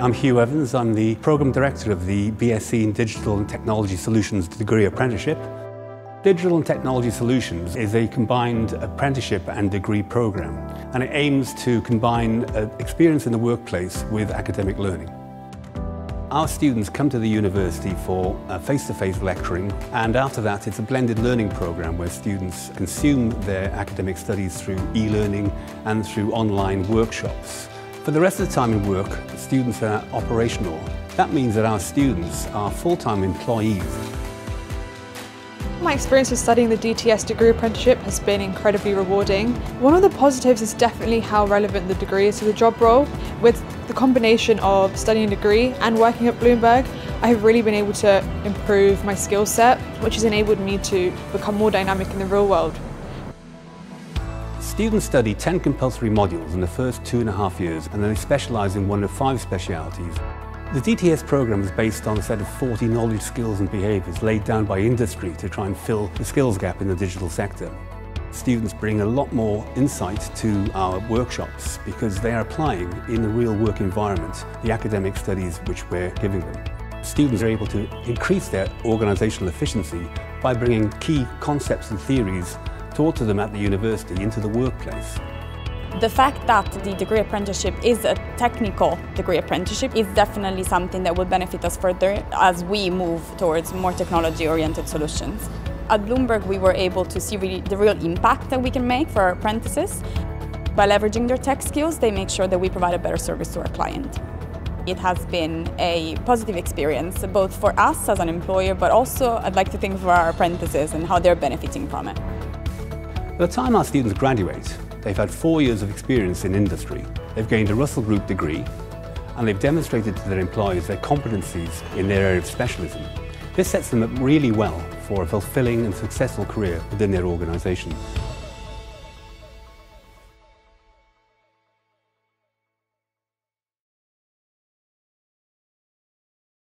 I'm Hugh Evans. I'm the Programme Director of the BSc in Digital and Technology Solutions degree apprenticeship. Digital and Technology Solutions is a combined apprenticeship and degree programme and it aims to combine uh, experience in the workplace with academic learning. Our students come to the university for face-to-face -face lecturing and after that it's a blended learning programme where students consume their academic studies through e-learning and through online workshops. For the rest of the time in work, students are operational. That means that our students are full-time employees. My experience of studying the DTS degree apprenticeship has been incredibly rewarding. One of the positives is definitely how relevant the degree is to the job role. With the combination of studying a degree and working at Bloomberg, I have really been able to improve my skill set, which has enabled me to become more dynamic in the real world. Students study 10 compulsory modules in the first two and a half years and then they specialise in one of five specialities. The DTS programme is based on a set of 40 knowledge, skills and behaviours laid down by industry to try and fill the skills gap in the digital sector. Students bring a lot more insight to our workshops because they are applying in the real work environment the academic studies which we're giving them. Students are able to increase their organisational efficiency by bringing key concepts and theories taught to them at the university into the workplace. The fact that the degree apprenticeship is a technical degree apprenticeship is definitely something that will benefit us further as we move towards more technology-oriented solutions. At Bloomberg we were able to see really the real impact that we can make for our apprentices. By leveraging their tech skills, they make sure that we provide a better service to our client. It has been a positive experience, both for us as an employer, but also I'd like to think for our apprentices and how they're benefiting from it. By the time our students graduate, they've had four years of experience in industry. They've gained a Russell Group degree and they've demonstrated to their employers their competencies in their area of specialism. This sets them up really well for a fulfilling and successful career within their organisation.